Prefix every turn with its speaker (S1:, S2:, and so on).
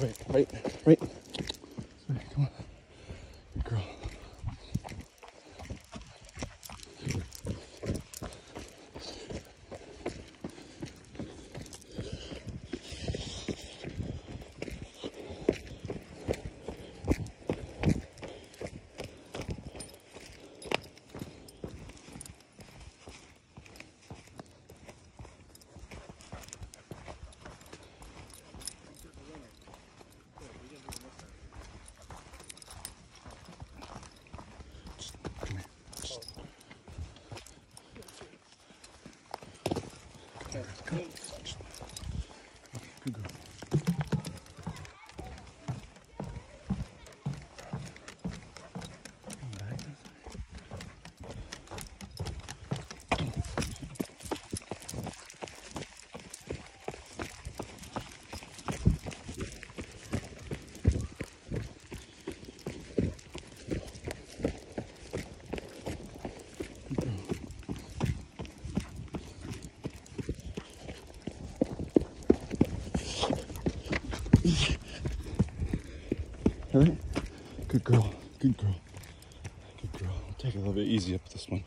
S1: Right, right. Right, come on. Good girl. Okay, All right. Good girl. Good girl. Good girl. Take it a little bit easy up this one.